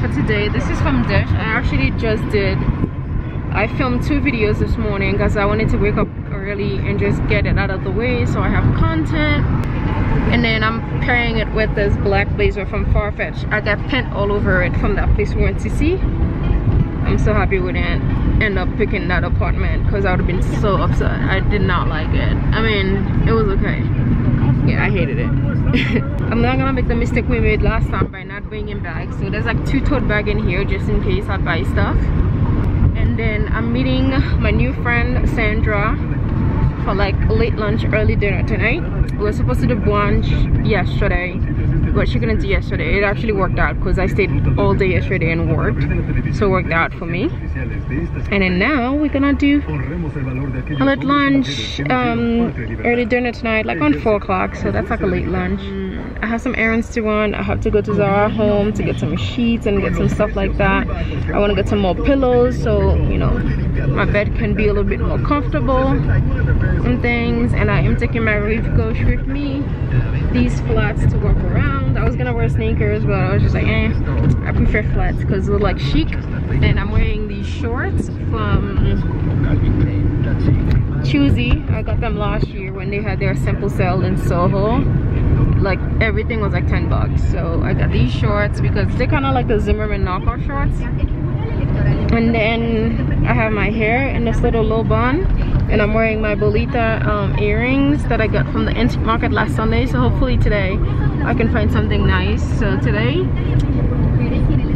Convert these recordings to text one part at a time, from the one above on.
for today. This is from dish i actually just did i filmed two videos this morning because i wanted to wake up early and just get it out of the way so i have content. And then i'm pairing it with this black blazer from farfetch. I got paint all over it from that place we went to see. I'm so happy we didn't end up picking that apartment because i would have been so upset. I did not like it. I mean it was okay. Yeah i hated it. I'm not gonna make the mistake we made last time by not bringing bags so there's like two tote bag in here just in case i buy stuff. And then i'm meeting my new friend sandra for like late lunch early dinner tonight. We were supposed to do brunch yesterday but she couldn't do yesterday. It actually worked out because i stayed all day yesterday and worked. So it worked out for me. And then now we're gonna do a late lunch um early dinner tonight like on four o'clock. So that's like a late lunch i have some errands to run. I have to go to zara home to get some sheets and get some stuff like that. I want to get some more pillows so you know my bed can be a little bit more comfortable and things. And i am taking my relief coach with me. These flats to walk around. I was gonna wear sneakers but i was just like eh i prefer flats because they're like chic. And i'm wearing these shorts from choosy. I got them last year when they had their simple sale in soho like everything was like 10 bucks. So i got these shorts because they're kind of like the zimmermann knockoff shorts. And then i have my hair in this little low bun. And i'm wearing my bolita um, earrings that i got from the antique market last sunday. So hopefully today i can find something nice. So today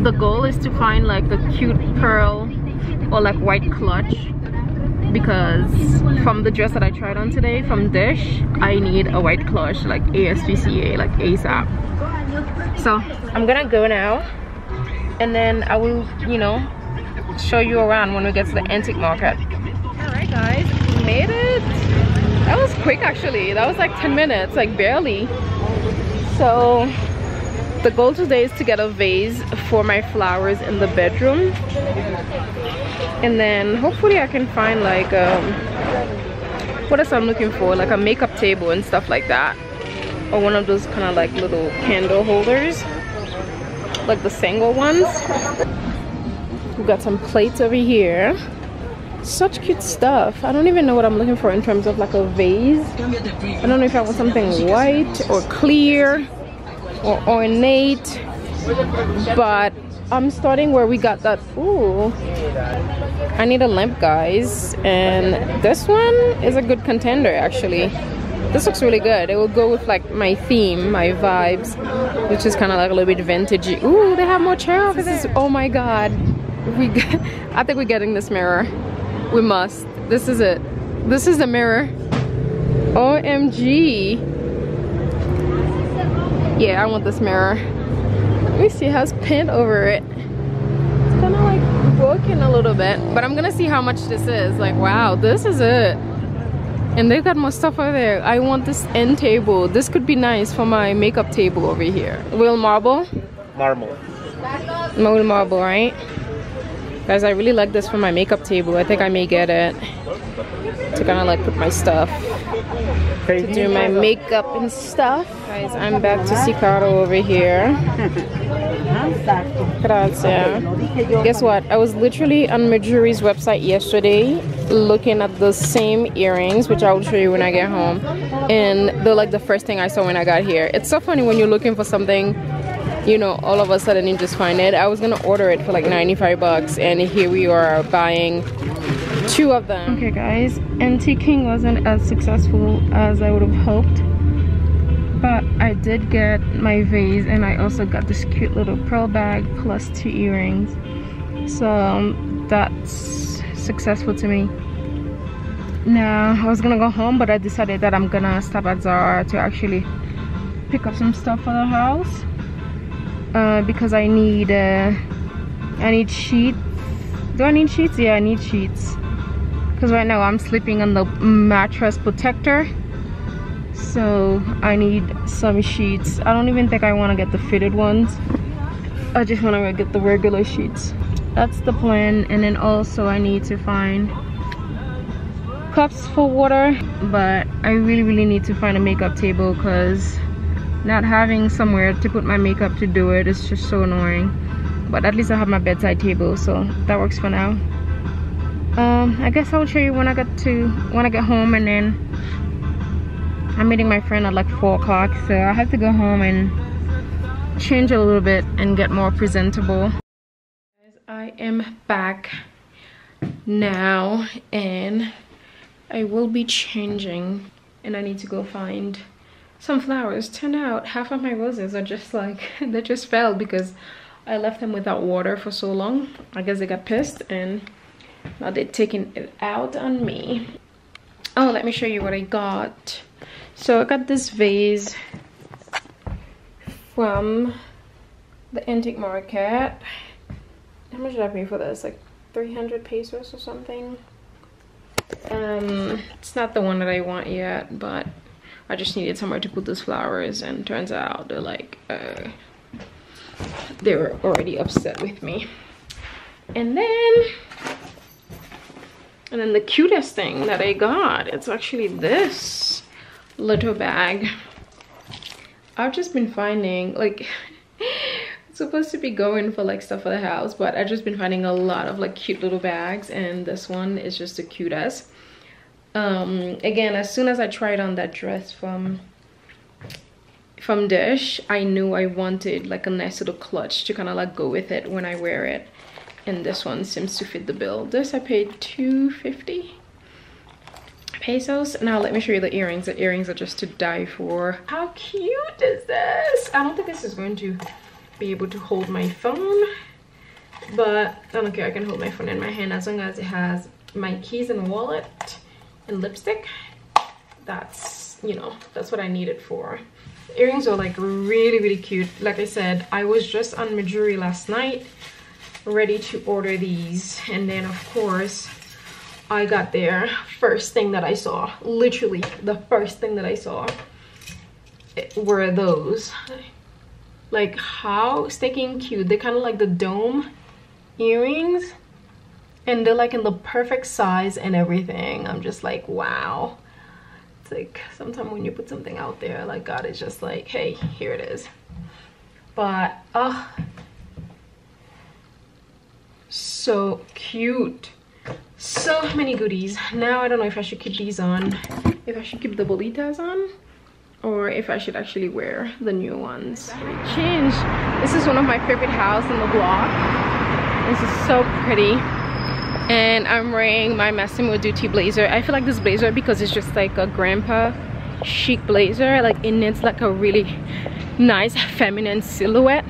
the goal is to find like the cute pearl or like white clutch because from the dress that I tried on today from Dish I need a white clutch like ASPCA like ASAP so I'm gonna go now and then I will you know show you around when we get to the antique market. All right guys we made it. That was quick actually. That was like 10 minutes like barely. So the goal today is to get a vase for my flowers in the bedroom. And then hopefully I can find like um, what else I'm looking for like a makeup table and stuff like that. Or one of those kind of like little candle holders. Like the single ones. We got some plates over here. Such cute stuff. I don't even know what i'm looking for in terms of like a vase. I don't know if i want something white or clear or ornate but i'm starting where we got that ooh i need a lamp guys. And this one is a good contender actually. This looks really good. It will go with like my theme my vibes which is kind of like a little bit vintagey. Ooh they have more chair over there oh my god. We i think we're getting this mirror. We must. This is it. This is the mirror. Omg yeah i want this mirror let me see it has paint over it. It's kind of like broken a little bit but i'm gonna see how much this is. Like wow this is it. And they got more stuff over there. I want this end table. This could be nice for my makeup table over here. Real marble? Marble. real marble right? Guys i really like this for my makeup table. I think i may get it to kind of like put my stuff to do my makeup and stuff. Guys, I'm back to Cicato over here. Grazie. Guess what? I was literally on Mejuri's website yesterday looking at the same earrings, which I will show you when I get home. And they're like the first thing I saw when I got here. It's so funny when you're looking for something you know all of a sudden you just find it i was gonna order it for like 95 bucks and here we are buying two of them. Okay guys. Antiquing wasn't as successful as i would have hoped but i did get my vase and i also got this cute little pearl bag plus two earrings. So um, that's successful to me. Now i was gonna go home but i decided that i'm gonna stop at zara to actually pick up some stuff for the house uh, because I need uh, I need sheets. Do I need sheets? yeah I need sheets because right now I'm sleeping on the mattress protector. So I need some sheets. I don't even think I want to get the fitted ones. I just want to get the regular sheets. That's the plan and then also I need to find cups for water. But i really really need to find a makeup table because not having somewhere to put my makeup to do it is just so annoying. But at least i have my bedside table so that works for now um i guess i'll show you when i get to when i get home and then i'm meeting my friend at like four o'clock. So i have to go home and change a little bit and get more presentable. I am back now and i will be changing and i need to go find some flowers. Turn out half of my roses are just like they just fell because I left them without water for so long. I guess they got pissed and now they're taking it out on me? Oh let me show you what I got. So I got this vase from the antique market. How much did I pay for this? Like 300 pesos or something? Um it's not the one that I want yet but I just needed somewhere to put those flowers and turns out they're like uh, they were already upset with me. And then and then the cutest thing that I got it's actually this little bag. I've just been finding like it's supposed to be going for like stuff for the house but I've just been finding a lot of like cute little bags and this one is just the cutest. Um again as soon as i tried on that dress from from dish i knew i wanted like a nice little clutch to kind of like go with it when i wear it and this one seems to fit the bill. This i paid 250 pesos. Now let me show you the earrings. The earrings are just to die for. How cute is this? I don't think this is going to be able to hold my phone but i don't care. I can hold my phone in my hand as long as it has my keys and wallet and lipstick. That's you know that's what i need it for. Earrings are like really really cute. Like i said i was just on Mejuri last night ready to order these. And then of course i got there first thing that i saw. Literally the first thing that i saw were those. Like how stinking cute. They're kind of like the dome earrings and they're like in the perfect size and everything. I'm just like wow. It's like sometimes when you put something out there like god is just like hey here it is. But uh so cute. So many goodies. Now i don't know if i should keep these on. If i should keep the bolitas on or if i should actually wear the new ones. Change. This is one of my favorite houses in the block. This is so pretty. And I'm wearing my Massimo Dutti blazer. I feel like this blazer because it's just like a grandpa chic blazer. Like it needs like a really nice feminine silhouette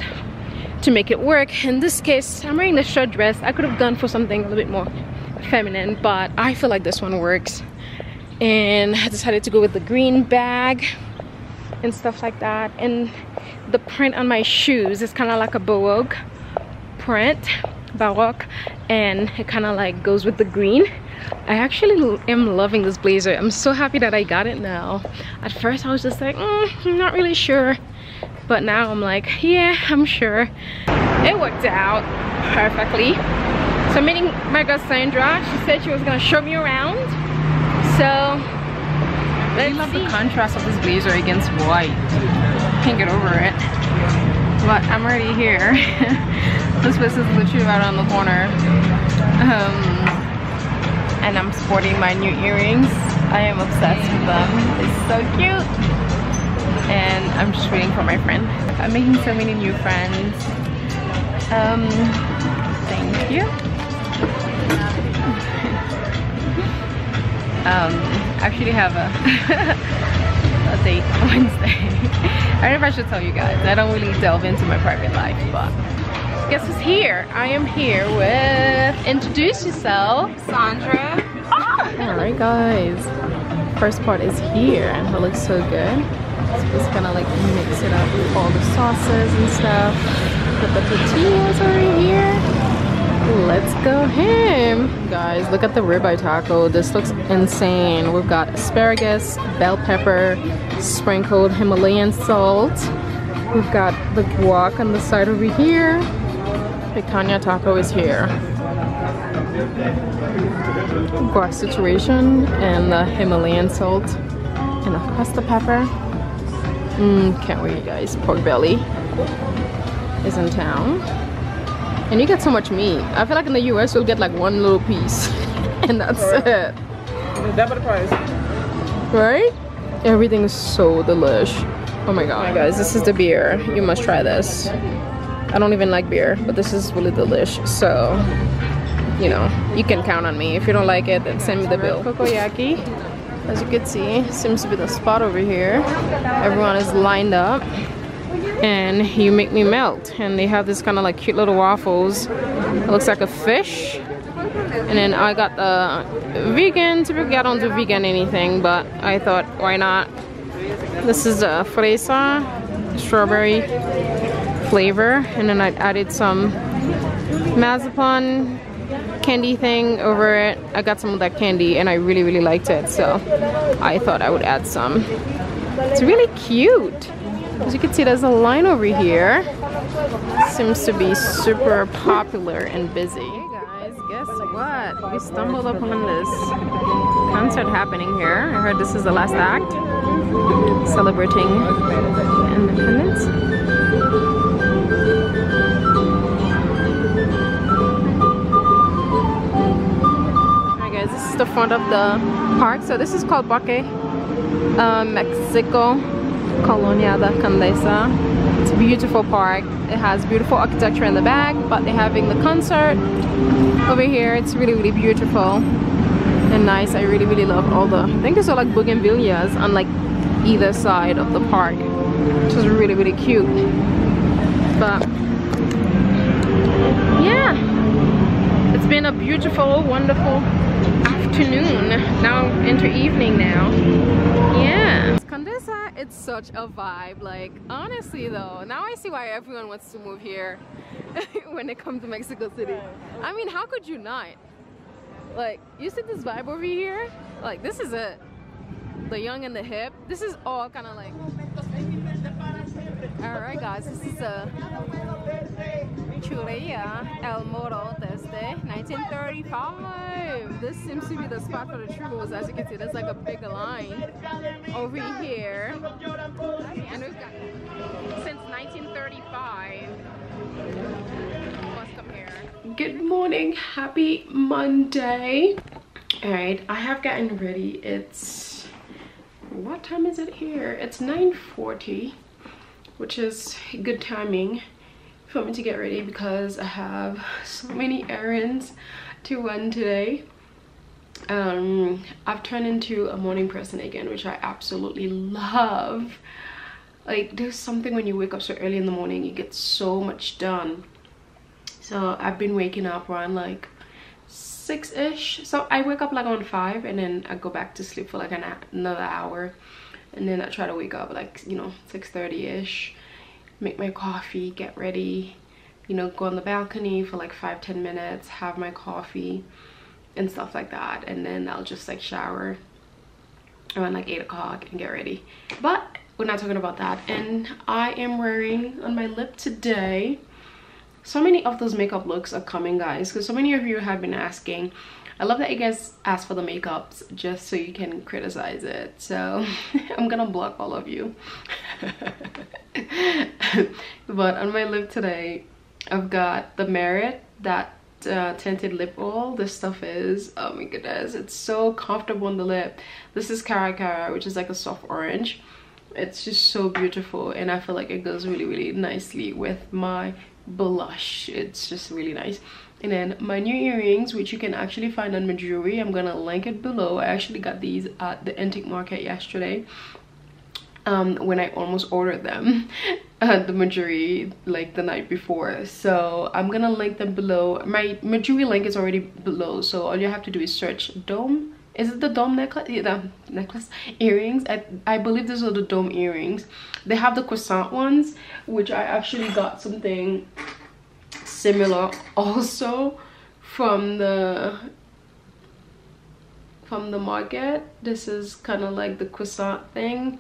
to make it work. In this case, I'm wearing the short dress. I could have gone for something a little bit more feminine, but I feel like this one works. And I decided to go with the green bag and stuff like that. And the print on my shoes is kind of like a Baroque print baroque and it kind of like goes with the green I actually am loving this blazer I'm so happy that I got it now at first I was just like mm, I'm not really sure but now I'm like yeah I'm sure it worked out perfectly so I'm meeting my girl Sandra she said she was gonna show me around so I love see. the contrast of this blazer against white can't get over it but I'm already here This place is literally right around the corner. Um, and I'm sporting my new earrings. I am obsessed with them. It's so cute. And I'm just waiting for my friend. I'm making so many new friends. Um, thank you. um, actually have a, a date Wednesday. I don't know if I should tell you guys. I don't really delve into my private life, but guess who's here? I am here with, introduce yourself. Sandra. All right, guys. First part is here and it looks so good. Just gonna like mix it up with all the sauces and stuff. Put the tortillas over here. Let's go ham. Guys, look at the ribeye taco. This looks insane. We've got asparagus, bell pepper, sprinkled Himalayan salt. We've got the guac on the side over here picanha taco is here. Guac situation and the Himalayan salt and of course the pepper. Mmm, can't wait guys. Pork belly is in town. And you get so much meat. I feel like in the US you'll get like one little piece and that's Correct. it. Double the price. Right? Everything is so delish. Oh my god. Oh right, guys, this is the beer. You must try this. I don't even like beer, but this is really delish. So, you know, you can count on me. If you don't like it, then send me the bill. Kokoyaki, as you can see, seems to be the spot over here. Everyone is lined up and you make me melt. And they have this kind of like cute little waffles. It looks like a fish. And then I got the vegan. Typically I don't do vegan anything, but I thought why not. This is a fresa, strawberry flavor. And then I added some mazapane candy thing over it. I got some of that candy and I really, really liked it. So I thought I would add some. It's really cute. As you can see, there's a line over here. Seems to be super popular and busy. Hey guys, guess what? We stumbled upon this concert happening here. I heard this is the last act. Celebrating independence. This is the front of the park. So this is called Parque uh, Mexico Colonia de Condesa. It's a beautiful park. It has beautiful architecture in the back, but they're having the concert over here. It's really, really beautiful and nice. I really, really love all the, I think these are like bougainvilleas on like either side of the park, which is really, really cute. But yeah, it's been a beautiful, wonderful afternoon. Now into evening now. Yeah. Condesa, it's such a vibe. Like honestly though now I see why everyone wants to move here when they come to Mexico City. I mean how could you not? Like you see this vibe over here? Like this is it. The young and the hip. This is all kind of like all right guys this is uh, a Churreria uh, El Moro desde 1935. This seems to be the spot for the churros. As you can see, there's like a big line over here. And we've got since 1935. Let's come here. Good morning. Happy Monday. Alright, I have gotten ready. It's what time is it here? It's 9:40, which is good timing for me to get ready because I have so many errands to run today. Um, I've turned into a morning person again, which I absolutely love. Like, there's something when you wake up so early in the morning, you get so much done. So I've been waking up around like six-ish. So I wake up like on five and then I go back to sleep for like an, another hour. And then I try to wake up like, you know, 6.30ish make my coffee, get ready, you know, go on the balcony for like five, ten minutes, have my coffee and stuff like that. And then I'll just like shower around like eight o'clock and get ready. But we're not talking about that. And I am wearing on my lip today, so many of those makeup looks are coming guys because so many of you have been asking I love that you guys ask for the makeups just so you can criticize it. So I'm gonna block all of you. but on my lip today, I've got the Merit, that uh, tinted lip oil. This stuff is, oh my goodness, it's so comfortable on the lip. This is Cara Cara, which is like a soft orange. It's just so beautiful and I feel like it goes really, really nicely with my blush. It's just really nice. And then my new earrings, which you can actually find on my jewelry. I'm gonna link it below. I actually got these at the antique market yesterday um, when I almost ordered them at the Mejuri like the night before. So I'm gonna link them below. My Mejuri link is already below, so all you have to do is search Dome. Is it the dome necklace? Yeah, the necklace earrings. I, I believe these are the dome earrings. They have the croissant ones, which I actually got something similar also from the from the market. This is kind of like the croissant thing.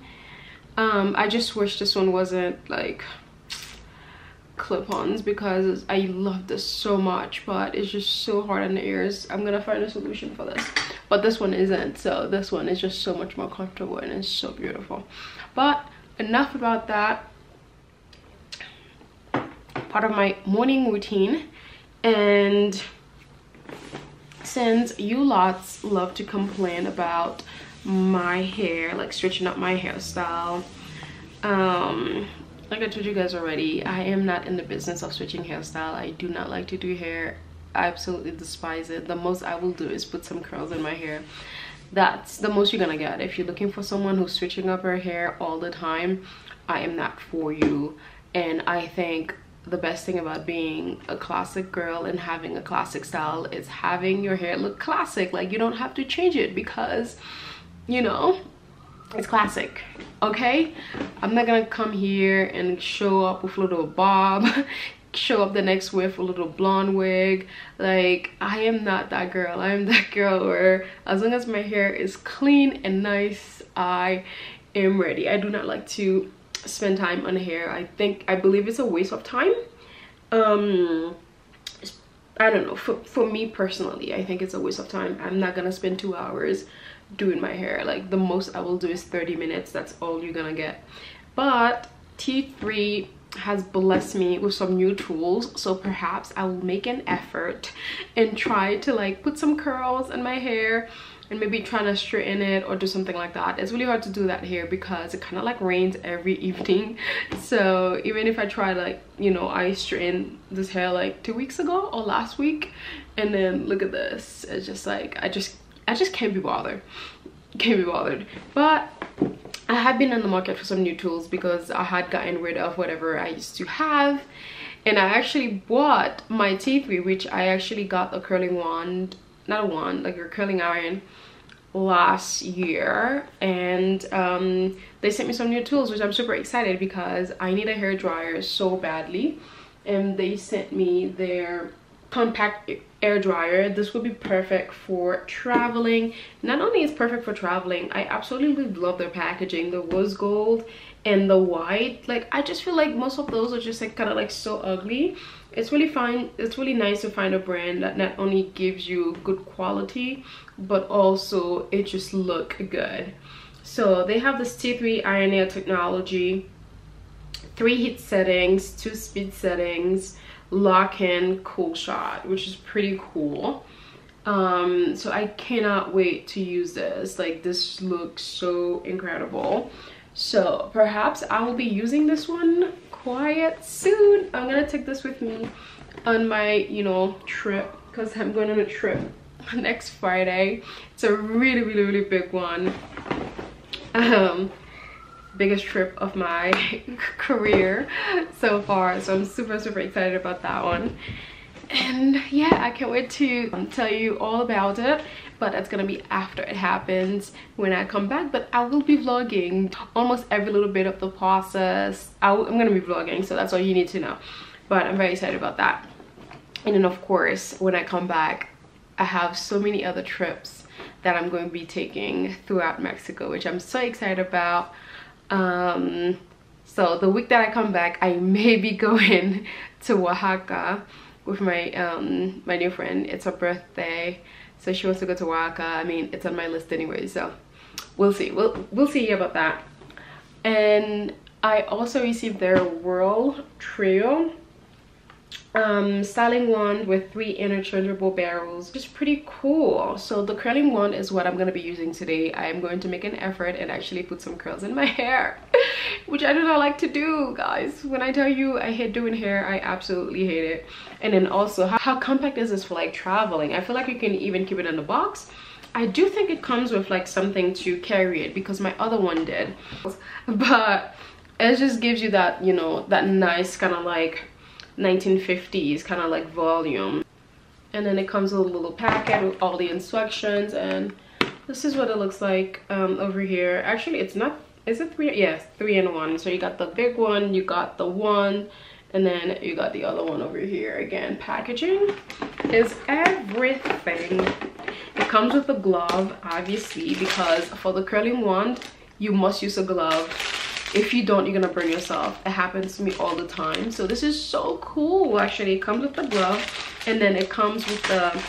Um i just wish this one wasn't like clip-ons because I love this so much but it's just so hard on the ears. I'm gonna find a solution for this but this one isn't so this one is just so much more comfortable and it's so beautiful. But enough about that part of my morning routine and since you lots love to complain about my hair like stretching up my hairstyle um like i told you guys already i am not in the business of switching hairstyle. I do not like to do hair. I absolutely despise it. The most i will do is put some curls in my hair. That's the most you're gonna get. If you're looking for someone who's switching up her hair all the time i am not for you. And i think the best thing about being a classic girl and having a classic style is having your hair look classic. Like you don't have to change it because you know it's classic okay? I'm not gonna come here and show up with a little bob show up the next with a little blonde wig. Like i am not that girl. I am that girl where as long as my hair is clean and nice i am ready. I do not like to spend time on hair. I think i believe it's a waste of time. Um i don't know. For, for me personally i think it's a waste of time. I'm not gonna spend two hours doing my hair. Like the most i will do is 30 minutes. That's all you're gonna get. But t3 has blessed me with some new tools. So perhaps i will make an effort and try to like put some curls in my hair and maybe trying to straighten it or do something like that it's really hard to do that here because it kind of like rains every evening so even if i try like you know i straightened this hair like two weeks ago or last week and then look at this it's just like i just I just can't be bothered. Can't be bothered. But I have been in the market for some new tools because I had gotten rid of whatever I used to have. And I actually bought my T3, which I actually got a curling wand, not a wand, like a curling iron last year and um, they sent me some new tools which I'm super excited because I need a hair dryer so badly. And they sent me their compact air dryer this would be perfect for traveling. Not only is perfect for traveling i absolutely love their packaging the rose gold and the white. Like i just feel like most of those are just like kind of like so ugly. It's really fine it's really nice to find a brand that not only gives you good quality but also it just look good. So they have this t3 iron air technology three heat settings two speed settings lock-in cool shot which is pretty cool. Um so i cannot wait to use this. Like this looks so incredible. So perhaps i will be using this one quite soon. I'm gonna take this with me on my you know trip because i'm going on a trip next friday. It's a really really really big one. Um biggest trip of my career so far so i'm super super excited about that one. And yeah i can't wait to tell you all about it but that's gonna be after it happens when i come back. But i will be vlogging almost every little bit of the process. I am gonna be vlogging so that's all you need to know. But i'm very excited about that. And then of course when i come back i have so many other trips that i'm going to be taking throughout mexico which i'm so excited about um so the week that i come back i may be going to oaxaca with my um my new friend. It's her birthday so she wants to go to oaxaca. I mean it's on my list anyway so we'll see. We'll we'll see about that. And i also received their whirl trio um, styling wand with three interchangeable barrels just pretty cool. So the curling wand is what i'm going to be using today. I am going to make an effort and actually put some curls in my hair which i do not like to do guys. When i tell you i hate doing hair i absolutely hate it. And then also how, how compact is this for like traveling? I feel like you can even keep it in the box. I do think it comes with like something to carry it because my other one did. But it just gives you that you know that nice kind of like 1950s kind of like volume. And then it comes with a little packet with all the instructions and this is what it looks like um, over here. Actually it's not is it three yes three in one. So you got the big one you got the one and then you got the other one over here. Again packaging is everything. It comes with a glove obviously because for the curling wand you must use a glove if you don't you're gonna burn yourself. It happens to me all the time. So this is so cool. Actually it comes with the glove and then it comes with the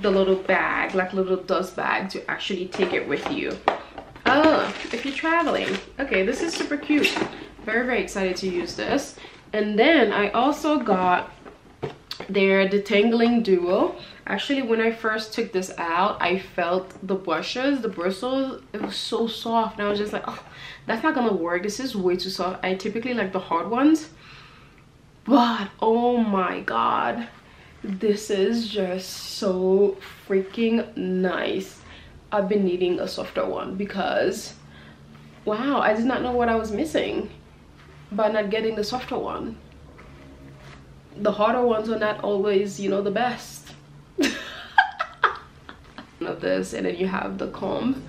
the little bag like little dust bag to actually take it with you. Oh if you're traveling. Okay this is super cute. Very very excited to use this. And then i also got their detangling duo. Actually when i first took this out i felt the brushes the bristles it was so soft. And i was just like oh that's not gonna work. This is way too soft. I typically like the hard ones. But oh my god. This is just so freaking nice. I've been needing a softer one because wow i did not know what i was missing by not getting the softer one. The harder ones are not always you know the best. Of this and then you have the comb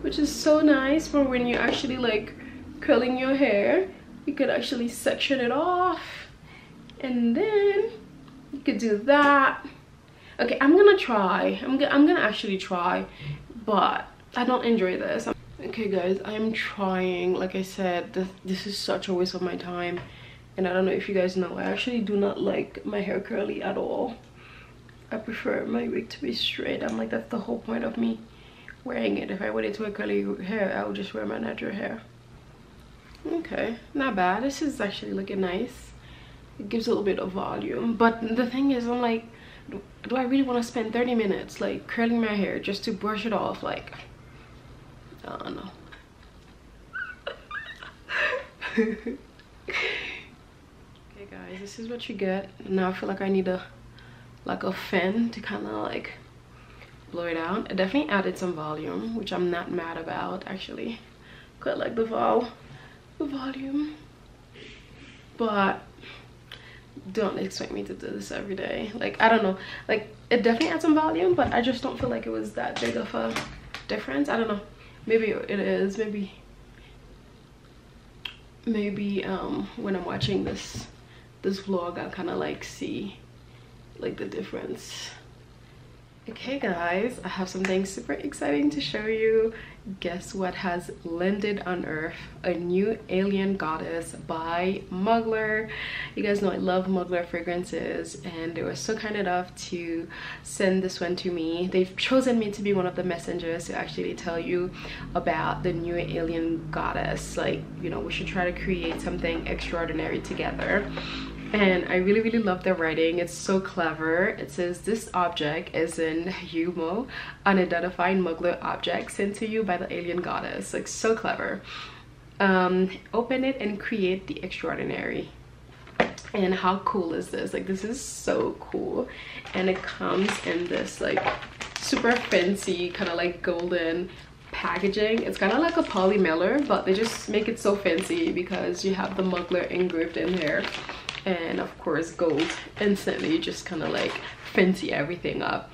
which is so nice for when you're actually like curling your hair. You could actually section it off and then you could do that. Okay i'm gonna try. I'm, I'm gonna actually try but i don't enjoy this. Okay guys i'm trying. Like i said this, this is such a waste of my time and i don't know if you guys know i actually do not like my hair curly at all. I prefer my wig to be straight. I'm like that's the whole point of me wearing it. If i wanted to wear curly hair i would just wear my natural hair. Okay not bad. This is actually looking nice. It gives a little bit of volume. But the thing is i'm like do, i really want to spend 30 minutes like curling my hair just to brush it off? Like i don't know. Okay guys this is what you get. Now i feel like i need a like a fan to kind of like blow it out. It definitely added some volume which i'm not mad about actually. Quite like the vol the volume. But don't expect me to do this every day. Like i don't know. Like it definitely adds some volume but i just don't feel like it was that big of a difference. I don't know. Maybe it is. Maybe maybe um when i'm watching this this vlog i kind of like see like the difference okay guys i have something super exciting to show you. Guess what has landed on earth? A new alien goddess by mugler. You guys know i love mugler fragrances and they were so kind enough to send this one to me. They've chosen me to be one of the messengers to actually tell you about the new alien goddess. Like you know we should try to create something extraordinary together and I really really love the writing. It's so clever. It says this object is an Humo unidentified Mugler object sent to you by the alien goddess. Like so clever. Um, open it and create the extraordinary. And how cool is this? Like this is so cool. And it comes in this like super fancy kind of like golden packaging. It's kind of like a poly mailer but they just make it so fancy because you have the mugler engraved in here and of course gold instantly just kind of like fancy everything up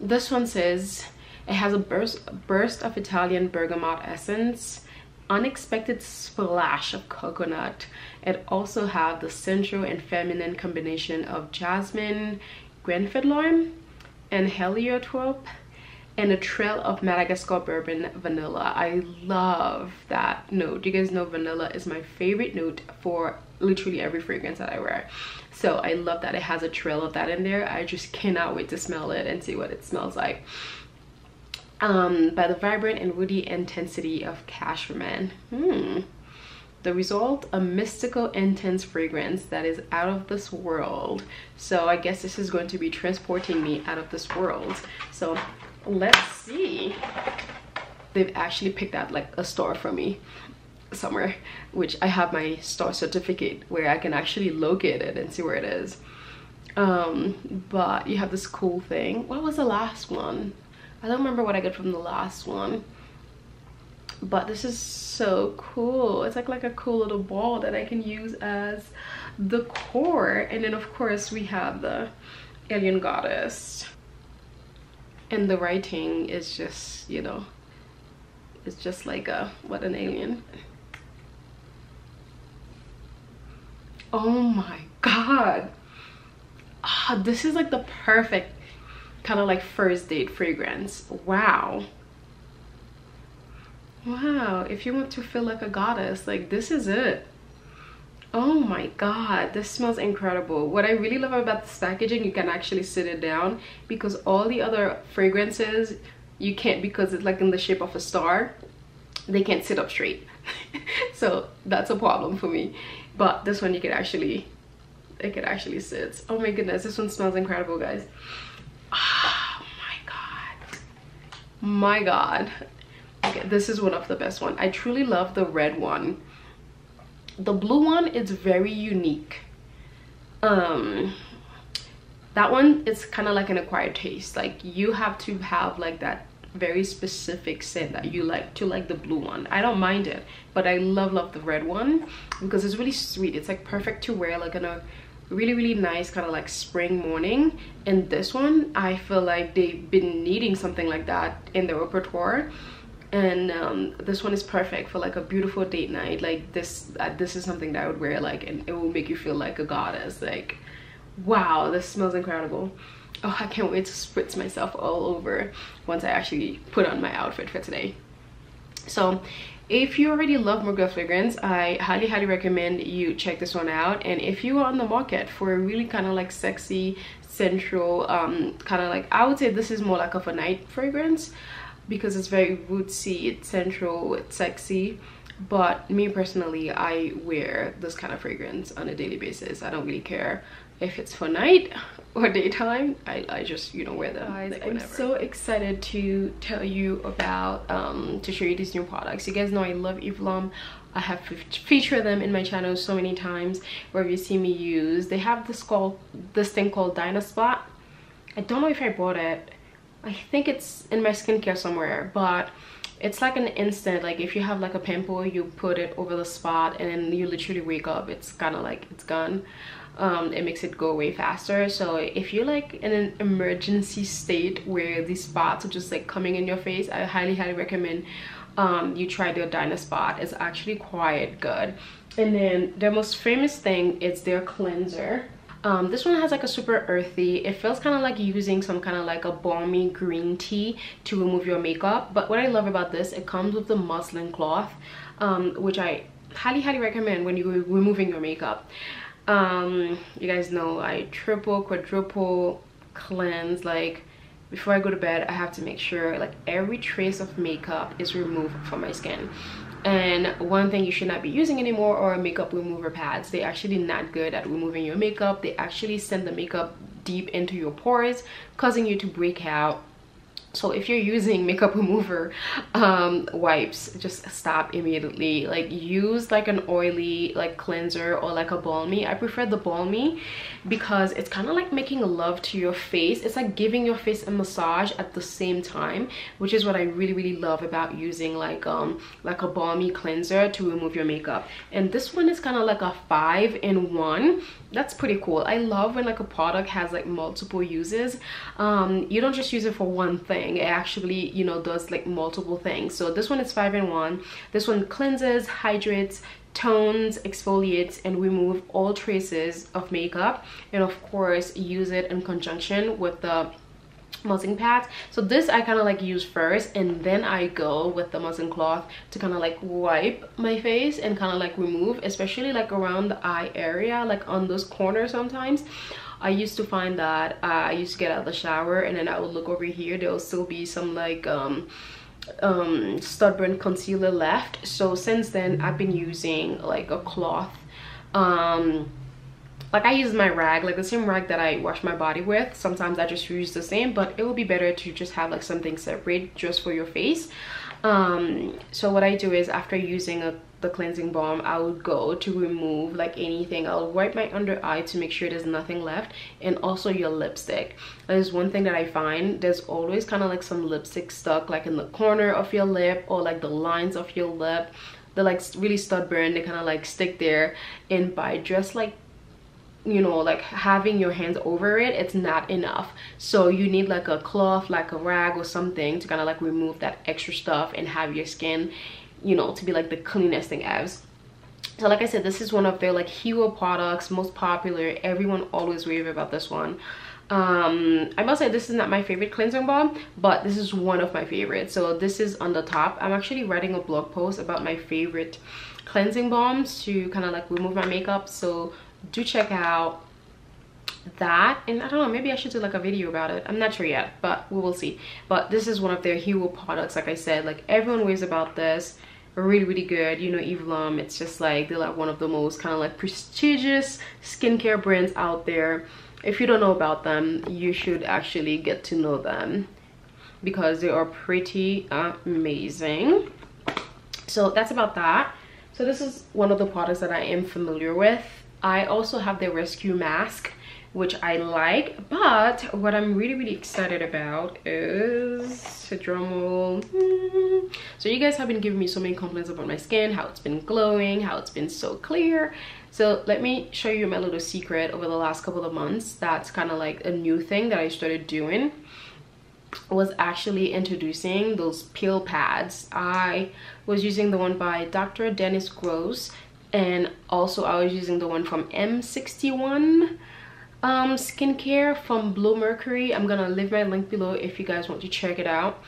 this one says it has a burst burst of italian bergamot essence unexpected splash of coconut it also have the sensual and feminine combination of jasmine grenadilla and heliotrope and a trail of Madagascar bourbon vanilla. I love that note. You guys know vanilla is my favorite note for literally every fragrance that I wear. So I love that it has a trail of that in there. I just cannot wait to smell it and see what it smells like. Um, by the vibrant and woody intensity of cashmere. Hmm. The result, a mystical intense fragrance that is out of this world. So I guess this is going to be transporting me out of this world. So let's see. They've actually picked out like a store for me somewhere which i have my star certificate where i can actually locate it and see where it is. Um but you have this cool thing. What was the last one? I don't remember what i got from the last one. But this is so cool. It's like like a cool little ball that i can use as the core. And then of course we have the alien goddess. And the writing is just you know it's just like a what an alien oh my god. Ah, this is like the perfect kind of like first date fragrance. Wow. Wow if you want to feel like a goddess like this is it. Oh my god this smells incredible. What i really love about this packaging you can actually sit it down because all the other fragrances you can't because it's like in the shape of a star they can't sit up straight. So that's a problem for me but this one you could actually it could actually sit. Oh my goodness this one smells incredible guys. Oh my god. My god. Okay this is one of the best one. I truly love the red one. The blue one is very unique. Um that one is kind of like an acquired taste. Like you have to have like that very specific scent that you like to like the blue one. I don't mind it but i love love the red one because it's really sweet. It's like perfect to wear like in a really really nice kind of like spring morning. And this one i feel like they've been needing something like that in their repertoire. And um, this one is perfect for like a beautiful date night. Like this uh, this is something that i would wear like and it will make you feel like a goddess. Like wow this smells incredible oh i can't wait to spritz myself all over once i actually put on my outfit for today. So if you already love Mugler fragrance i highly highly recommend you check this one out. And if you are on the market for a really kind of like sexy central, um kind of like i would say this is more like of a night fragrance because it's very woodsy it's central, it's sexy. But me personally i wear this kind of fragrance on a daily basis. I don't really care if it's for night or daytime i, I just you know wear them guys like i'm so excited to tell you about um to show you these new products. You guys know i love eve lom i have featured them in my channel so many times where you see me use. They have this called this thing called dynaspot i don't know if i bought it. I think it's in my skincare somewhere but it's like an instant like if you have like a pimple you put it over the spot and then you literally wake up. It's kind of like it's gone um, it makes it go away faster. So if you're like in an emergency state where these spots are just like coming in your face i highly highly recommend um, you try their Dynaspot it's actually quite good. And then their most famous thing is their cleanser. Um, this one has like a super earthy it feels kind of like using some kind of like a balmy green tea to remove your makeup. But what i love about this it comes with the muslin cloth um, which i highly highly recommend when you're removing your makeup um you guys know i triple quadruple cleanse. Like before i go to bed i have to make sure like every trace of makeup is removed from my skin. And one thing you should not be using anymore are makeup remover pads. They're actually not good at removing your makeup. They actually send the makeup deep into your pores causing you to break out so if you're using makeup remover um, wipes just stop immediately. Like use like an oily like cleanser or like a balmy. I prefer the balmy because it's kind of like making love to your face. It's like giving your face a massage at the same time which is what i really really love about using like um like a balmy cleanser to remove your makeup. And this one is kind of like a five in one. That's pretty cool. I love when like a product has like multiple uses um you don't just use it for one thing. It actually you know does like multiple things. So this one is five in one. This one cleanses hydrates tones exfoliates and remove all traces of makeup. And of course use it in conjunction with the muslin pads. So this i kind of like use first and then i go with the muslin cloth to kind of like wipe my face and kind of like remove especially like around the eye area like on those corners sometimes. I used to find that uh, I used to get out of the shower and then I would look over here there will still be some like um um stud brand concealer left. So since then I've been using like a cloth um like I use my rag like the same rag that I wash my body with. Sometimes I just use the same but it will be better to just have like something separate just for your face. Um so what I do is after using a the cleansing balm i would go to remove like anything. I'll wipe my under eye to make sure there's nothing left and also your lipstick. There's one thing that i find there's always kind of like some lipstick stuck like in the corner of your lip or like the lines of your lip. They're like really stud burn they kind of like stick there. And by just like you know like having your hands over it it's not enough. So you need like a cloth like a rag or something to kind of like remove that extra stuff and have your skin you know to be like the cleanest thing ever so like i said this is one of their like hero products most popular. Everyone always rave about this one. Um i must say this is not my favorite cleansing balm but this is one of my favorites. So this is on the top. I'm actually writing a blog post about my favorite cleansing balms to kind of like remove my makeup. So do check out that. And i don't know maybe i should do like a video about it. I'm not sure yet but we will see. But this is one of their hero products like i said. Like everyone waves about this. Really really good. You know Eve it's just like they're like one of the most kind of like prestigious skincare brands out there. If you don't know about them you should actually get to know them because they are pretty amazing. So that's about that. So this is one of the products that i am familiar with i also have the rescue mask which I like. But what I'm really, really excited about is a drum roll. So you guys have been giving me so many compliments about my skin, how it's been glowing, how it's been so clear. So let me show you my little secret over the last couple of months. That's kind of like a new thing that I started doing was actually introducing those peel pads. I was using the one by Dr. Dennis Gross and also I was using the one from M61 um skincare from Bluemercury. i'm gonna leave my link below if you guys want to check it out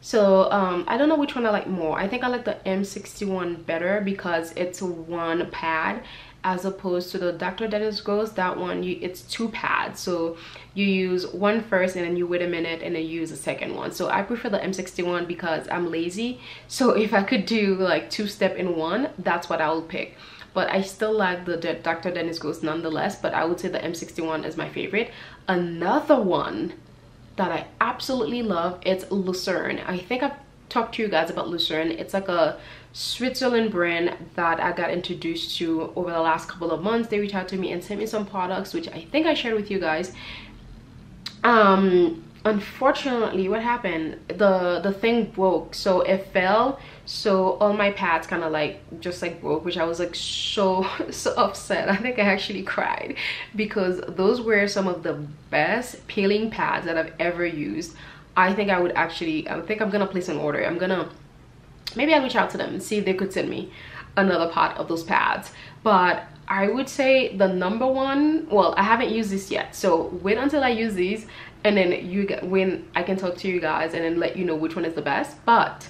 so um i don't know which one i like more i think i like the m61 better because it's one pad as opposed to the dr dennis gross that one you it's two pads so you use one first and then you wait a minute and then you use the second one so i prefer the m61 because i'm lazy so if i could do like two step in one that's what i will pick but I still like the Dr. Dennis Gross nonetheless, but I would say the M61 is my favorite. Another one that I absolutely love, it's Luzern. I think I've talked to you guys about Luzern. It's like a Switzerland brand that I got introduced to over the last couple of months. They reached out to me and sent me some products, which I think I shared with you guys. Um, unfortunately what happened? The the thing broke. So it fell. So all my pads kind of like just like broke which i was like so so upset. I think i actually cried because those were some of the best peeling pads that i've ever used. I think i would actually i think i'm gonna place an order. I'm gonna maybe i'll reach out to them and see if they could send me another pot of those pads but I would say the number one, well, I haven't used this yet. So wait until I use these and then you get when I can talk to you guys and then let you know which one is the best. But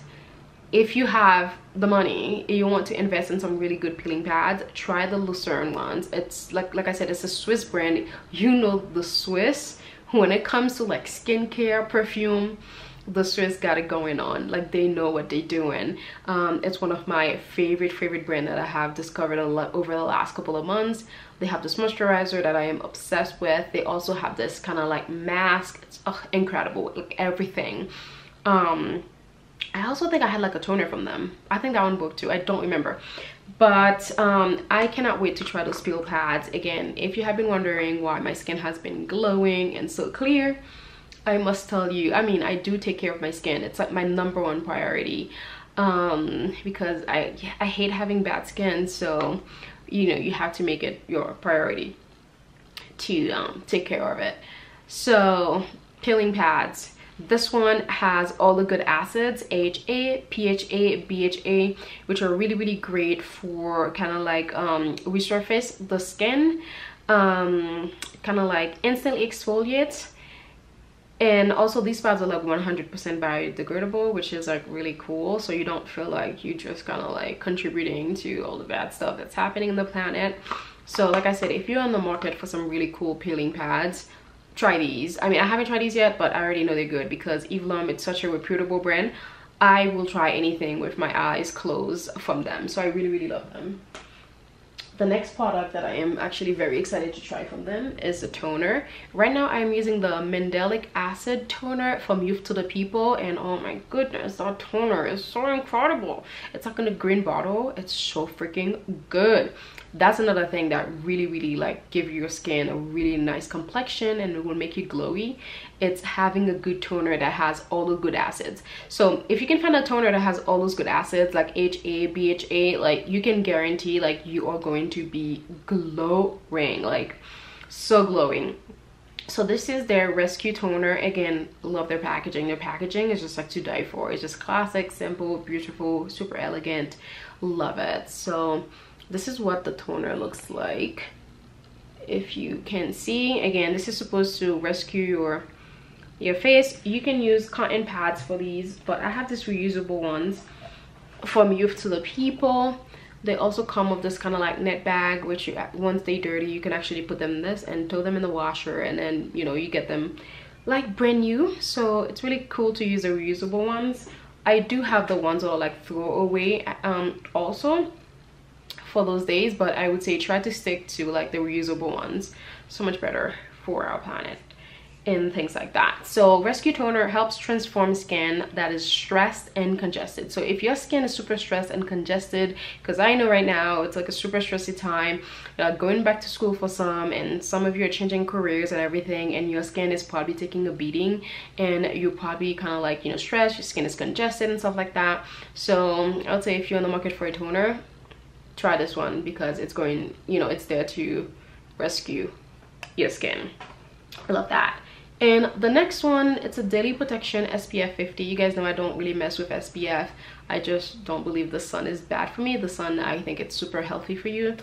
if you have the money you want to invest in some really good peeling pads try the Luzern ones it's like like i said it's a swiss brand you know the swiss when it comes to like skincare perfume the Swiss got it going on. Like they know what they're doing. Um, it's one of my favorite favorite brand that I have discovered a lot over the last couple of months. They have this moisturizer that I am obsessed with. They also have this kind of like mask. It's incredible. Like everything. Um, I also think I had like a toner from them. I think that one book too. I don't remember. But um, I cannot wait to try those peel pads. Again if you have been wondering why my skin has been glowing and so clear I must tell you, I mean, I do take care of my skin. It's like my number one priority um, because I, I hate having bad skin. So, you know, you have to make it your priority to um, take care of it. So, peeling pads. This one has all the good acids, AHA, PHA, BHA, which are really, really great for kind of like um, resurface the skin, um, kind of like instantly exfoliate and also these pads are like 100% biodegradable which is like really cool. So you don't feel like you just kind of like contributing to all the bad stuff that's happening in the planet. So like i said if you're on the market for some really cool peeling pads try these. I mean i haven't tried these yet but i already know they're good because Eve Lom it's such a reputable brand. I will try anything with my eyes closed from them. So i really really love them the next product that I am actually very excited to try from them is a toner. Right now I'm using the Mandelic Acid Toner from Youth to the People and oh my goodness, that toner is so incredible. It's like in a green bottle. It's so freaking good that's another thing that really really like give your skin a really nice complexion and it will make you glowy. It's having a good toner that has all the good acids. So if you can find a toner that has all those good acids like ha bha like you can guarantee like you are going to be glowing like so glowing. So this is their rescue toner. Again love their packaging. Their packaging is just like to die for. It's just classic simple beautiful super elegant. Love it. So this is what the toner looks like. If you can see again this is supposed to rescue your your face. You can use cotton pads for these but i have this reusable ones from youth to the people. They also come with this kind of like net bag which you, once they dirty you can actually put them in this and throw them in the washer and then you know you get them like brand new. So it's really cool to use the reusable ones. I do have the ones that are like throwaway um also for those days but i would say try to stick to like the reusable ones. So much better for our planet and things like that. So rescue toner helps transform skin that is stressed and congested. So if your skin is super stressed and congested because i know right now it's like a super stressy time going back to school for some and some of you are changing careers and everything and your skin is probably taking a beating and you're probably kind of like you know stressed your skin is congested and stuff like that. So i would say if you're in the market for a toner try this one because it's going you know it's there to rescue your skin. I love that. And the next one it's a daily protection spf 50 you guys know i don't really mess with spf i just don't believe the sun is bad for me. The sun i think it's super healthy for you.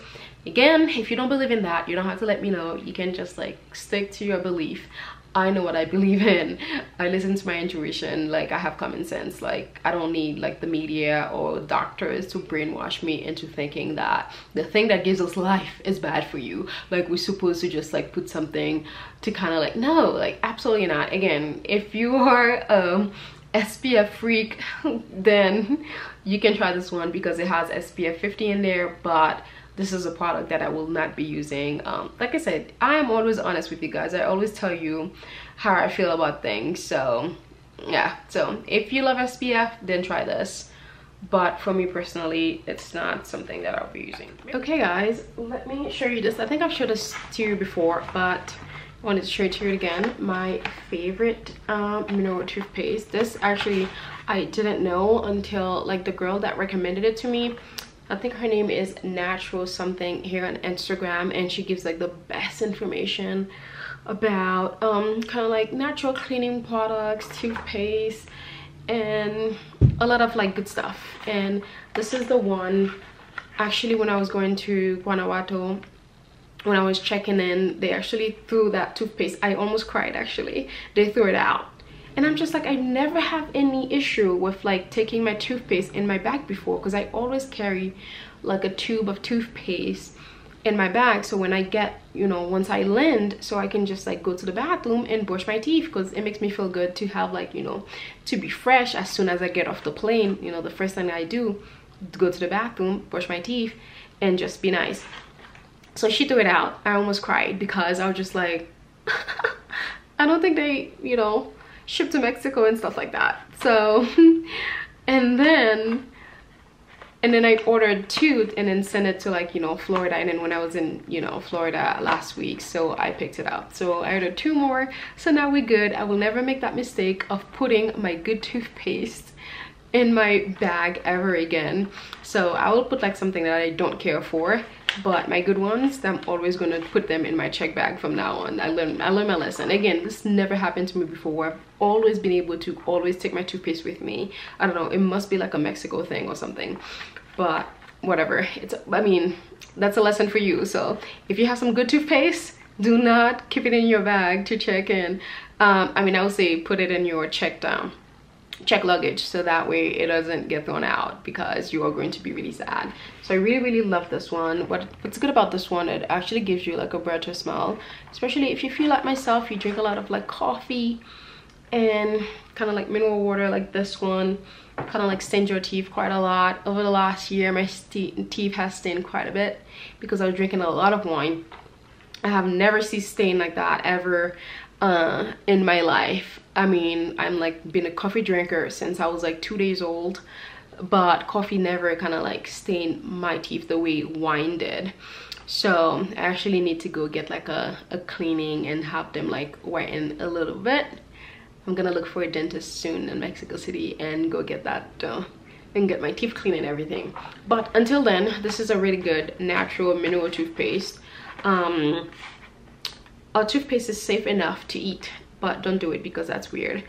Again if you don't believe in that you don't have to let me know. You can just like stick to your belief I know what I believe in. I listen to my intuition. Like I have common sense. Like I don't need like the media or doctors to brainwash me into thinking that the thing that gives us life is bad for you. Like we're supposed to just like put something to kind of like no, like absolutely not. Again, if you are um SPF freak, then you can try this one because it has SPF 50 in there, but this is a product that I will not be using. Um, like I said, I am always honest with you guys. I always tell you how I feel about things. So yeah, so if you love SPF, then try this. But for me personally, it's not something that I'll be using. Okay guys, let me show you this. I think I've showed this to you before, but I wanted to show it to you again. My favorite um, mineral toothpaste. This actually, I didn't know until like the girl that recommended it to me I think her name is natural something here on Instagram and she gives like the best information about um kind of like natural cleaning products toothpaste and a lot of like good stuff. And this is the one actually when I was going to Guanajuato when I was checking in they actually threw that toothpaste. I almost cried actually. They threw it out and i'm just like i never have any issue with like taking my toothpaste in my bag before because i always carry like a tube of toothpaste in my bag. So when i get you know once i land so i can just like go to the bathroom and brush my teeth because it makes me feel good to have like you know to be fresh as soon as i get off the plane. You know the first thing i do go to the bathroom brush my teeth and just be nice. So she threw it out. I almost cried because i was just like i don't think they you know shipped to Mexico and stuff like that. So, and then, and then I ordered two and then sent it to like, you know, Florida. And then when I was in, you know, Florida last week, so I picked it up. So I ordered two more. So now we're good. I will never make that mistake of putting my good toothpaste in my bag ever again so i will put like something that i don't care for but my good ones i'm always going to put them in my check bag from now on. I learned i learned my lesson. Again this never happened to me before. I've always been able to always take my toothpaste with me. I don't know it must be like a mexico thing or something. But whatever it's i mean that's a lesson for you. So if you have some good toothpaste do not keep it in your bag to check in. Um, i mean i would say put it in your check down check luggage so that way it doesn't get thrown out because you are going to be really sad. So i really really love this one. What what's good about this one it actually gives you like a better smell. Especially if you feel like myself you drink a lot of like coffee and kind of like mineral water like this one. Kind of like stained your teeth quite a lot. Over the last year my teeth has stained quite a bit because i was drinking a lot of wine. I have never seen stain like that ever uh, in my life. I mean, I'm like been a coffee drinker since I was like two days old, but coffee never kind of like stained my teeth the way wine did. So I actually need to go get like a, a cleaning and have them like whiten a little bit. I'm gonna look for a dentist soon in Mexico City and go get that uh, and get my teeth clean and everything. But until then, this is a really good natural mineral toothpaste. Um, our toothpaste is safe enough to eat but don't do it because that's weird.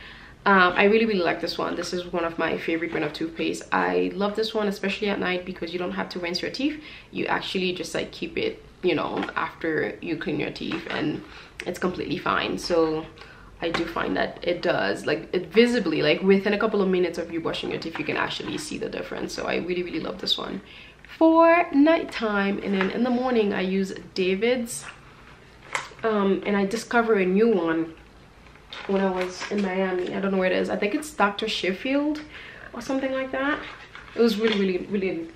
Um, I really really like this one. This is one of my favorite brand of toothpaste. I love this one especially at night because you don't have to rinse your teeth. You actually just like keep it you know after you clean your teeth and it's completely fine. So I do find that it does like it visibly like within a couple of minutes of you brushing your teeth you can actually see the difference. So I really really love this one. For nighttime and then in the morning I use David's um, and I discovered a new one when I was in Miami. I don't know where it is. I think it's Dr. Sheffield or something like that. It was really really really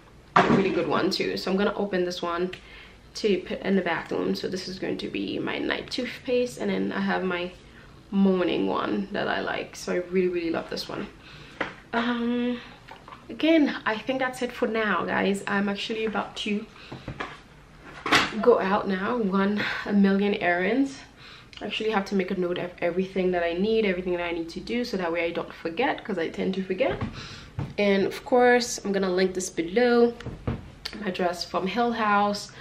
really good one too. So I'm gonna open this one to put in the bathroom. So this is going to be my night toothpaste and then I have my morning one that I like. So I really really love this one. Um again I think that's it for now guys. I'm actually about to go out now run a million errands. I actually have to make a note of everything that I need everything that I need to do so that way I don't forget because I tend to forget. And of course I'm gonna link this below. My dress from Hill House.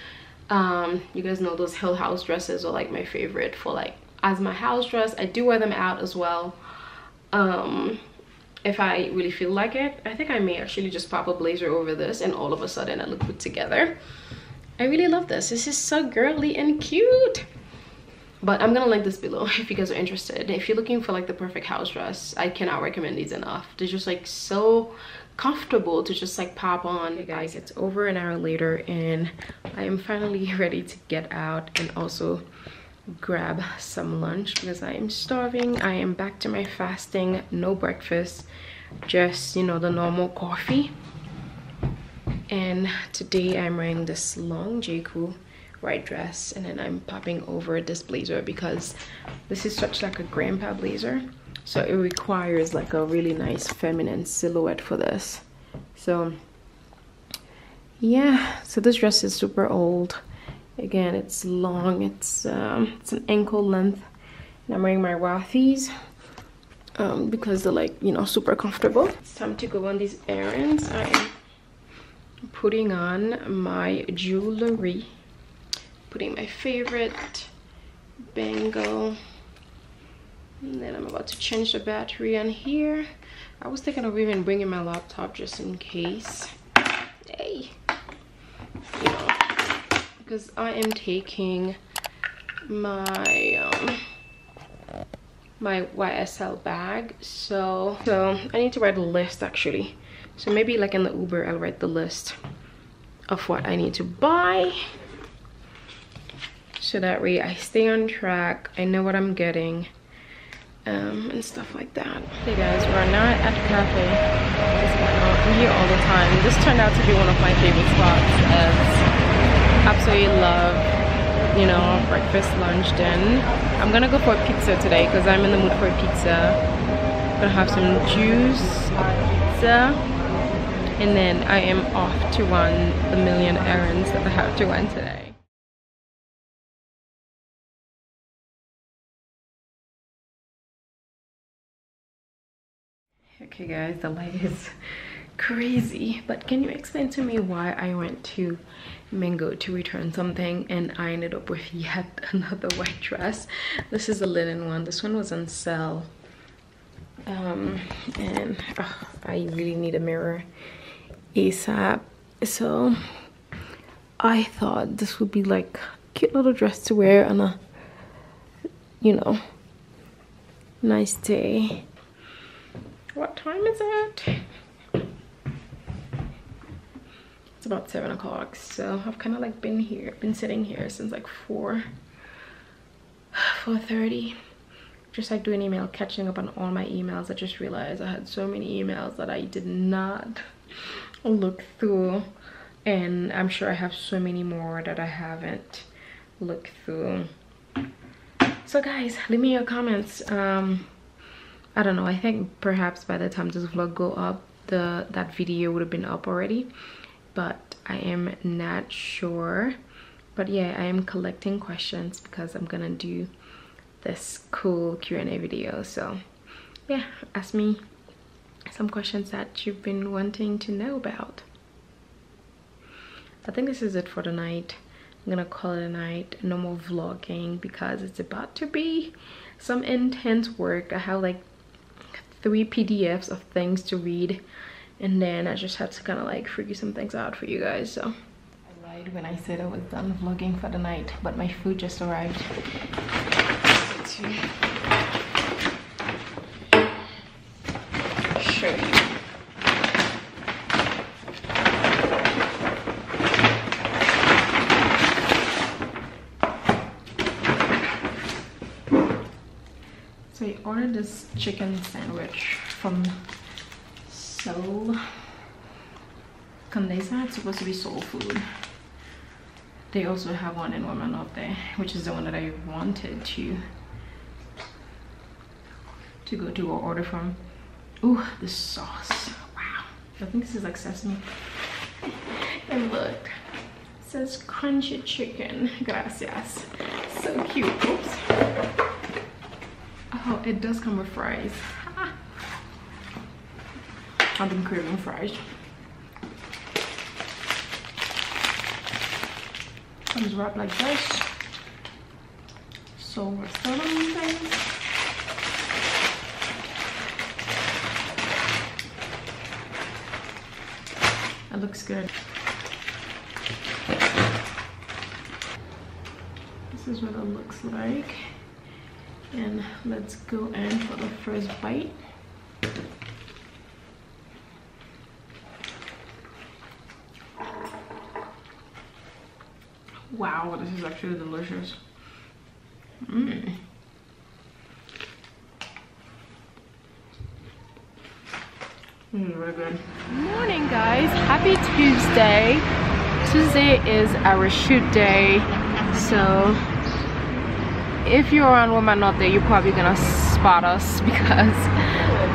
Um you guys know those Hill House dresses are like my favorite for like as my house dress. I do wear them out as well. Um if i really feel like it i think i may actually just pop a blazer over this and all of a sudden i look put together i really love this. This is so girly and cute. But i'm gonna link this below if you guys are interested. If you're looking for like the perfect house dress i cannot recommend these enough. They're just like so comfortable to just like pop on. Guys it's over an hour later and i am finally ready to get out and also grab some lunch because I am starving. I am back to my fasting, no breakfast, just, you know, the normal coffee. And today I'm wearing this long J. Crew white dress and then I'm popping over this blazer because this is such like a grandpa blazer. So it requires like a really nice feminine silhouette for this. So yeah, so this dress is super old again it's long it's um, it's an ankle length and i'm wearing my rothy's um, because they're like you know super comfortable it's time to go on these errands i am putting on my jewelry. Putting my favorite bangle. And then i'm about to change the battery on here. I was thinking of even bringing my laptop just in case. Hey. You know because I am taking my um, my YSL bag. So so I need to write a list actually so maybe like in the Uber I'll write the list of what I need to buy so that way I stay on track I know what I'm getting um, and stuff like that. Hey guys we're not at the cafe. I'm here all the time. This turned out to be one of my favorite spots absolutely love you know breakfast lunch then. I'm gonna go for a pizza today because i'm in the mood for a pizza. Gonna have some juice pizza and then i am off to run the million errands that i have to run today. Okay guys the light is crazy but can you explain to me why i went to mango to return something and i ended up with yet another white dress? This is a linen one. This one was on sale. Um and oh, i really need a mirror asap so i thought this would be like a cute little dress to wear on a you know nice day. What time is it? It's about seven o'clock so i've kind of like been here been sitting here since like 4 4.30 just like doing email catching up on all my emails. I just realized i had so many emails that i did not look through and i'm sure i have so many more that i haven't looked through so guys leave me your comments um i don't know i think perhaps by the time this vlog go up the that video would have been up already but I am not sure. But yeah, I am collecting questions because I'm gonna do this cool Q&A video. So yeah, ask me some questions that you've been wanting to know about. I think this is it for the night. I'm gonna call it a night. No more vlogging because it's about to be some intense work. I have like three PDFs of things to read and then I just had to kind of like figure some things out for you guys so I lied when I said I was done vlogging for the night, but my food just arrived. show you. So I ordered this chicken sandwich from Seoul Condesa. It's supposed to be soul food. They also have one in Roma Norte, which is the one that I wanted to to go to or order from. Ooh, the sauce. Wow. I think this is like sesame. and look, it says crunchy chicken. Gracias. So cute. Oops. Oh, it does come with fries. I've been craving fries. Comes wrapped like this. So we're starting things. It looks good. This is what it looks like. And let's go in for the first bite. Wow, this is actually delicious. Mm, really good. Morning guys, happy Tuesday. Tuesday is our shoot day. So if you're on Roma Norte, you're probably gonna spot us because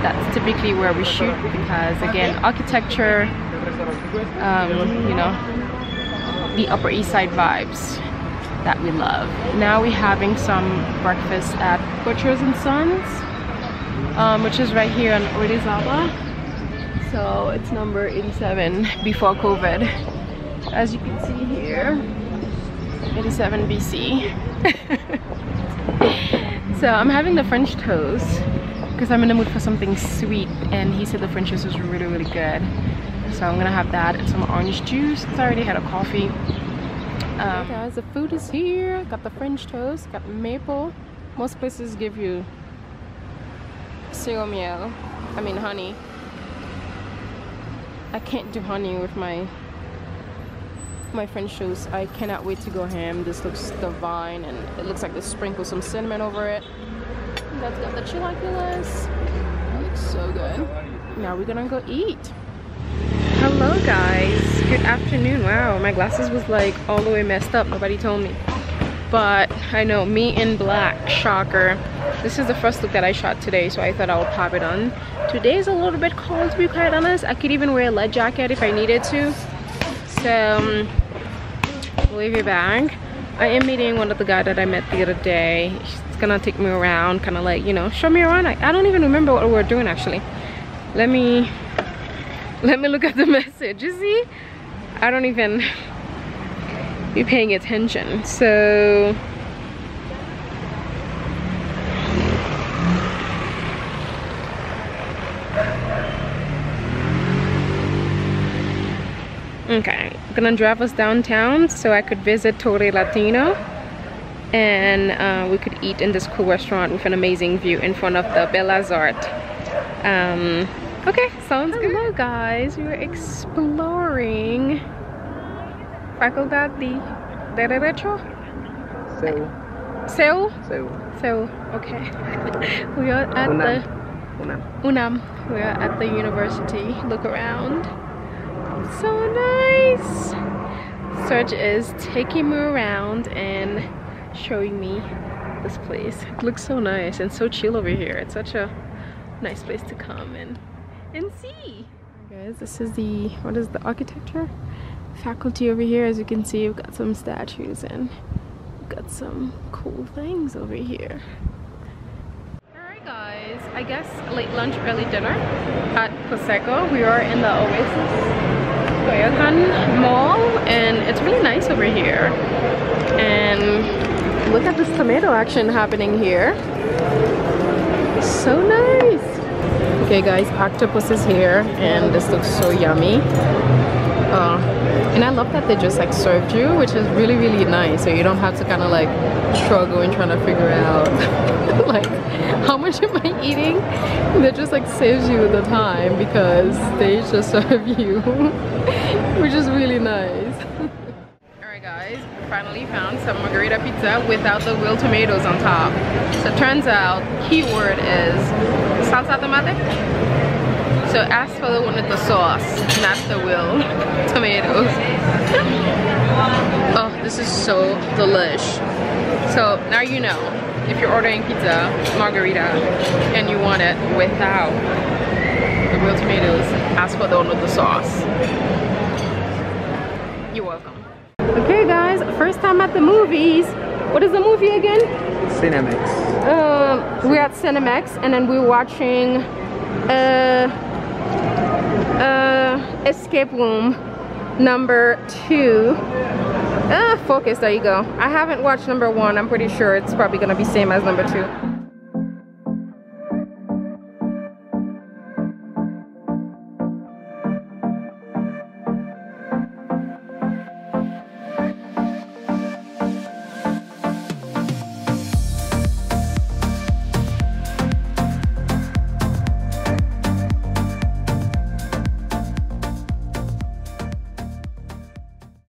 that's typically where we shoot because again, architecture, um, you know, the Upper East Side vibes that we love. Now we're having some breakfast at Butchers and Sons, um, which is right here on Orizaba so it's number 87 before COVID as you can see here 87 BC so I'm having the French toast because I'm in the mood for something sweet and he said the French toast was really really good. So I'm gonna have that and some orange juice. I already had a coffee. Um, okay guys the food is here. Got the French toast got maple. Most places give you sirop I mean honey. I can't do honey with my my French toast. I cannot wait to go ham. This looks divine and it looks like they sprinkle some cinnamon over it. That's got the chilaquiles. That looks so good. Now we're gonna go eat. Hello guys. Good afternoon. Wow, my glasses was like all the way messed up. Nobody told me. But I know, me in black, shocker. This is the first look that I shot today, so I thought I would pop it on. Today is a little bit cold to be quite honest. I could even wear a lead jacket if I needed to. So, um, leave your bag. I am meeting one of the guy that I met the other day. He's gonna take me around, kind of like, you know, show me around. I, I don't even remember what we were doing actually. Let me, let me look at the message. You see? I don't even be paying attention. So, Okay, I'm gonna drive us downtown so I could visit Torre Latino and uh, we could eat in this cool restaurant with an amazing view in front of the Bellas Art. Um, okay, sounds Hello good. Hello guys, we're exploring Facultad de Derecho? Seoul. Seoul? Seoul. Seoul, okay. we are at Unam. the Unam. Unam. We are at the university. Look around so nice. Serge is taking me around and showing me this place. It looks so nice and so chill over here. It's such a nice place to come and and see. Guys this is the what is the architecture faculty over here. As you can see we've got some statues and got some cool things over here guys, I guess late lunch, early dinner at Prosecco. We are in the Oasis Coyoacan Mall and it's really nice over here. And look at this tomato action happening here. So nice. Okay guys, octopus is here and this looks so yummy. Uh, and I love that they just like served you which is really really nice. So you don't have to kind of like struggle and trying to figure out like how much am I eating? That just like saves you the time because they just serve you which is really nice. Alright guys finally found some margarita pizza without the wheel tomatoes on top. So turns out keyword is salsa tomate so ask for the one with the sauce, not the will tomatoes. oh, this is so delish. So now you know, if you're ordering pizza, margarita, and you want it without the real tomatoes, ask for the one with the sauce. You're welcome. Okay guys, first time at the movies. What is the movie again? Cinemex. Um, we're at Cinemex and then we're watching uh, uh, escape room number two. Ah focus there you go. I haven't watched number one. I'm pretty sure it's probably gonna be same as number two